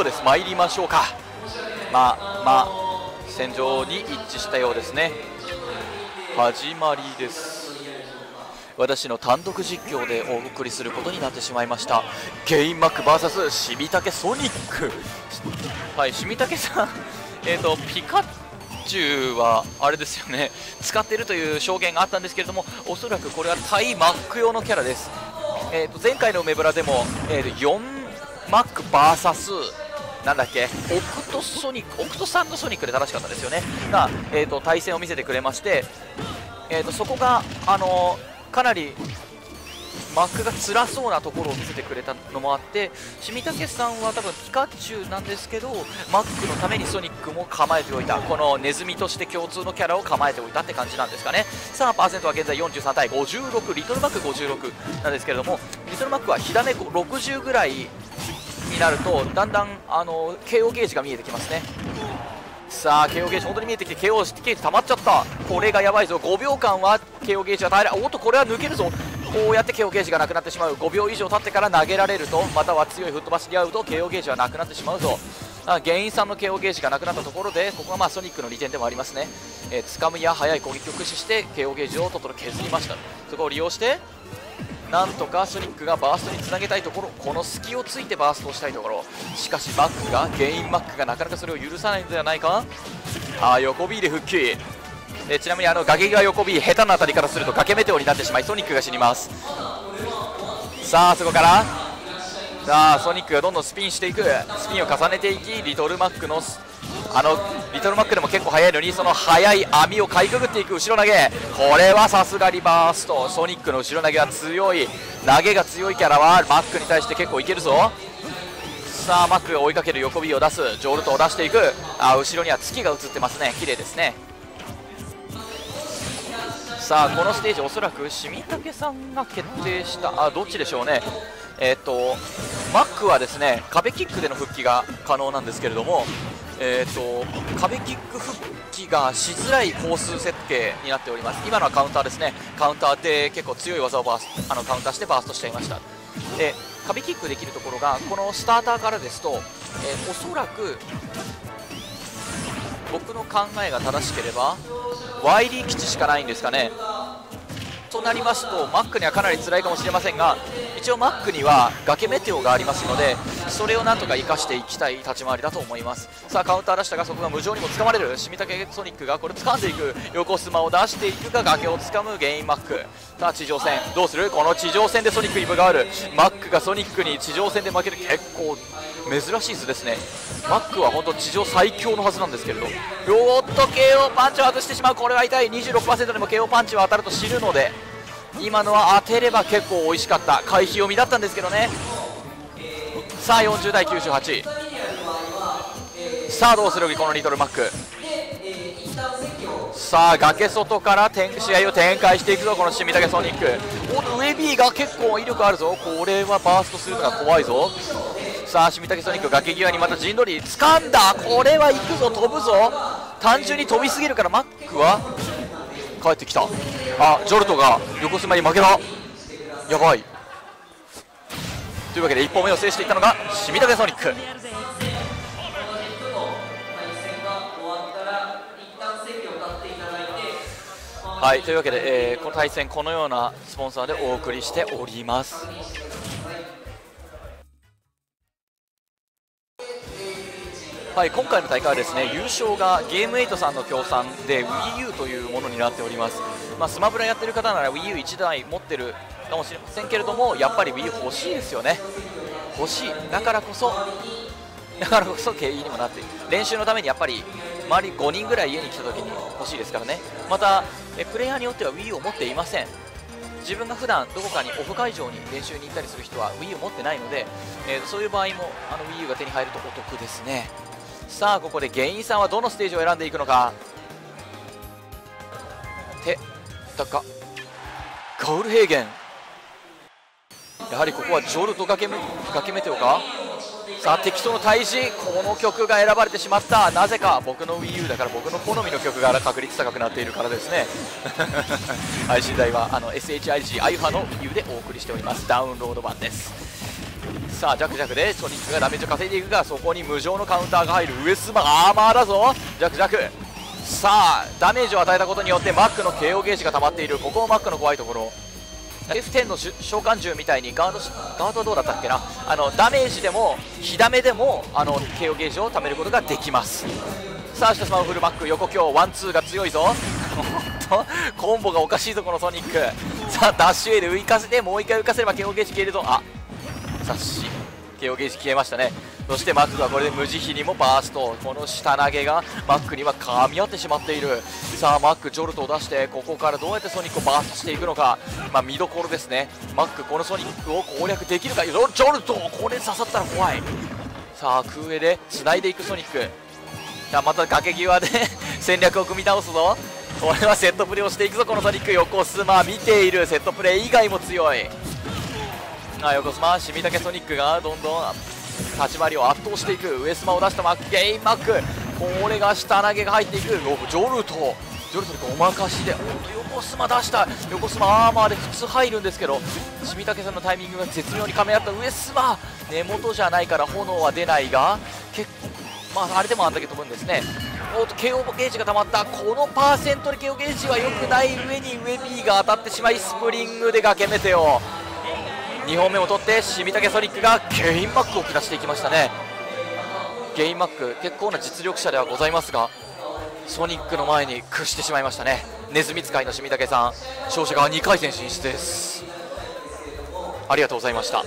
ようです。参りましょうか。まあまあ戦場に一致したようですね。始まりです。私の単独実況でお送りすることになってしまいました。ゲインマック VS しみたけソニック。はいしみたけさん。えっ、ー、とピカチュウはあれですよね。使ってるという証言があったんですけれどもおそらくこれは対マック用のキャラです。えー、と前回の梅ブラでも、えー、4マック VS なんだっけ？オクトソニックオクトサンドソニックで正しかったですよね。が、えーと、対戦を見せてくれまして、えーと、そこが、あのー、かなりマックが辛そうなところを見せてくれたのもあってしみたけさんは多分ピカチュウなんですけどマックのためにソニックも構えておいた。このネズミとして共通のキャラを構えておいたって感じなんですかね。さあパーセントは現在43対56リトルマック56なんですけれどもリトルマックは火種60ぐらいになるとだんだんあの KO ゲージが見えてきますね。さあ KO ゲージ本当に見えてきて KO ゲージ溜まっちゃった。これがやばいぞ。5秒間は KO ゲージが耐えられおっとこれは抜けるぞ。こうやって KO ゲージがなくなってしまう。5秒以上経ってから投げられるとまたは強い吹っ飛ばしに合うと KO ゲージはなくなってしまうぞ。原因さんの KO ゲージがなくなったところでここがまあソニックの利点でもありますね、えー、掴むや速い攻撃を駆使して KO ゲージをとっとと削りました。そこを利用してなんとかソニックがバーストにつなげたいところ。この隙をついてバーストをしたいところ。しかしバックが原因マックがなかなかそれを許さないのではないか？ああ横 B で復帰。えちなみにあの崖際横 B 下手な当たりからすると崖メテオになってしまいソニックが死にます。さあそこから。さあソニックがどんどんスピンしていく。スピンを重ねていきリトルマックのあのリトルマックでも結構速いのにその速い網をかいくぐっていく後ろ投げ。これはさすがリバースとソニックの後ろ投げは強い。投げが強いキャラはマックに対して結構いけるぞ。さあマックが追いかける横 B を出す。ジョルトを出していく。あ後ろには月が映ってますね。綺麗ですね。さあこのステージおそらくしみたけさんが決定した。あどっちでしょうね。えー、っとマックはですね壁キックでの復帰が可能なんですけれどもえーと、壁キック復帰がしづらいコース設計になっております。今のはカウンターですね。カウンターで結構強い技をバースあのカウンターしてバーストしちゃいました。で壁キックできるところがこのスターターからですと、えー、おそらく僕の考えが正しければワイリー基地しかないんですかね。となりますとマックにはかなり辛いかもしれませんが一応マックには崖メテオがありますのでそれをなんとか生かしていきたい立ち回りだと思います。さあカウンター出したがそこが無情にも掴まれる。しみたけソニックがこれ掴んでいく。横スマを出していくが崖を掴むゲインマック。さあ地上戦どうする？この地上戦でソニックに分がある。マックがソニックに地上戦で負ける。結構珍しい図ですね。マックは本当地上最強のはずなんですけれど。おっと KO パンチを外してしまう。これは痛い。26%でも KO パンチは当たると死ぬので。今のは当てれば結構美味しかった。回避読みだったんですけどね。さあ40代98さあどうする？このリトルマック。さあ崖外から試合を展開していくぞ。このしみたけソニック。おっと上 B が結構威力あるぞ。これはバーストするのが怖いぞ。さあしみたけソニック崖際にまた陣取り掴んだ。これは行くぞ。飛ぶぞ。単純に飛びすぎるからマックは？帰ってきた。あジョルトが横スマに負けた。やばい。というわけで1本目を制していたのがしみたけソニック。はいというわけで、えー、この対戦このようなスポンサーでお送りしております。はい、今回の大会はですね優勝がゲーム8さんの協賛で WiiU というものになっております、まあ、スマブラやってる方なら WiiU1 台持ってるかもしれませんけれどもやっぱり Wii 欲しいですよね。欲しい。だからこそだからこそ経緯にもなっている練習のためにやっぱり周り5人ぐらい家に来た時に欲しいですからね。またえプレイヤーによっては Wii を持っていません。自分が普段どこかにオフ会場に練習に行ったりする人は Wii を持ってないので、えー、そういう場合もあの WiiU が手に入るとお得ですね。さあここで芸人さんはどのステージを選んでいくのか。手高ガウルヘーゲン。やはりここはジョルト崖メ崖メテオかさあ敵との対峙。この曲が選ばれてしまった。なぜか僕の WiiU だから僕の好みの曲が確率高くなっているからですね。配信台はあの SHIG アイファの WiiU でお送りしております。ダウンロード版です。さあジャクジャクでソニックがダメージを稼いでいくがそこに無情のカウンターが入る。上スマアーマーだぞ。ジャクジャク。さあダメージを与えたことによってマックの KO ゲージが溜まっている。ここもマックの怖いところ。F10 の召喚獣みたいにガードガードはどうだったっけな？あのダメージでも火ダメでもあの KO ゲージを貯めることができます。さあ下スマホフルバック横強ワンツーが強いぞ。コンボがおかしいぞこのソニック。さあダッシュ A で浮かせてもう一回浮かせれば KO ゲージ消えるぞ。あさし KO ゲージ消えましたね。そしてマックはこれで無慈悲にもバースト。この下投げがマックには噛み合ってしまっている。さあマックジョルトを出してここからどうやってソニックをバーストしていくのか。まあ見どころですね。マックこのソニックを攻略できるか。ジョルトこれ刺さったら怖い。さあ空上で繋いでいくソニック。さあまた崖際で 戦略を組み倒すぞ。これはセットプレーをしていくぞこのソニック。横スマ見ている。セットプレー以外も強い。あ横スマシミタケソニックがどんどん立ち回りを圧倒していく。上スマを出したマックゲインマック。これが下投げが入っていく。ジョルト。ジョルトにごまかしで本当横スマ出した。横スマアーマーで普通入るんですけどシミタケさんのタイミングが絶妙にかめ合った。上スマ根元じゃないから炎は出ないが結まああれでもあんだけ飛ぶんですね。おっと KO ゲージが溜まった。このパーセントで KO ゲージは良くない。上に上 B が当たってしまいスプリングで崖メテオ2本目を取ってシミタケソニックがゲインマックを下していきましたね。ゲインマック結構な実力者ではございますがソニックの前に屈してしまいましたね。ネズミ使いのシミタケさん勝者が2回戦進出です。ありがとうございました。